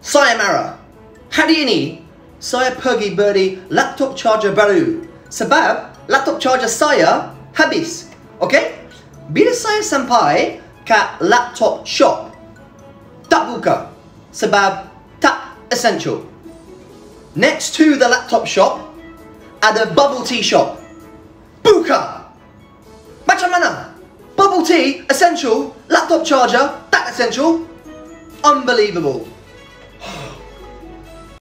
Saya Sayonara. Hari ini saya pergi beli laptop charger baru sebab laptop charger saya habis. Okay? Bila saya sampai ke laptop shop, tak buka sebab tak essential. Next to the laptop shop, ada bubble tea shop. Buka! Macam mana? Bubble tea, essential, laptop charger, tak essential? Unbelievable.